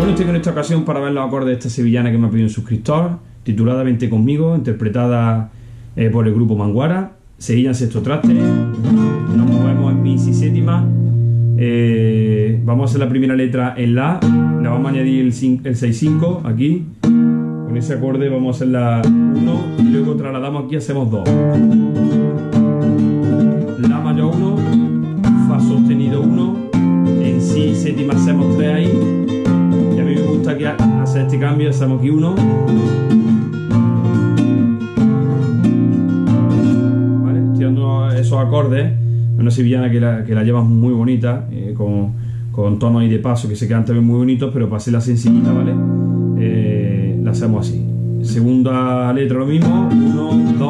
Bueno, estoy con esta ocasión para ver los acordes de esta sevillana que me ha pedido un suscriptor, titulada Vente conmigo, interpretada eh, por el grupo Manguara. Sevilla en sexto traste, nos movemos en mi si séptima. Eh, vamos a hacer la primera letra en la, le vamos a añadir el, el 6-5 aquí. Con ese acorde vamos a hacer la 1 y luego trasladamos aquí, hacemos 2. La mayor 1, Fa sostenido 1, en Si séptima hacemos 3 ahí. Hacer este cambio, hacemos aquí 1. esos acordes, una sevillana que la, que la llevas muy bonita, eh, con, con tonos y de paso que se quedan también muy bonitos, pero para hacer la sencillita, ¿vale? Eh, la hacemos así. Segunda letra lo mismo, 1, 2,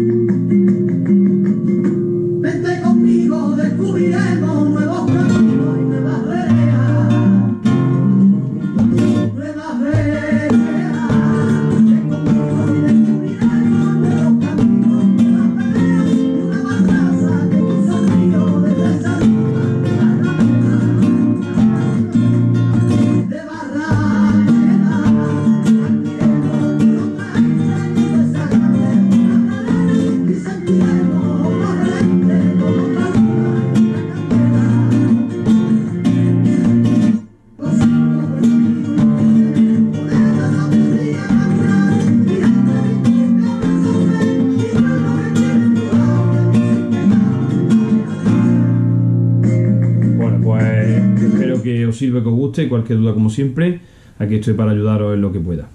que os sirva, que os guste. Cualquier duda, como siempre, aquí estoy para ayudaros en lo que pueda.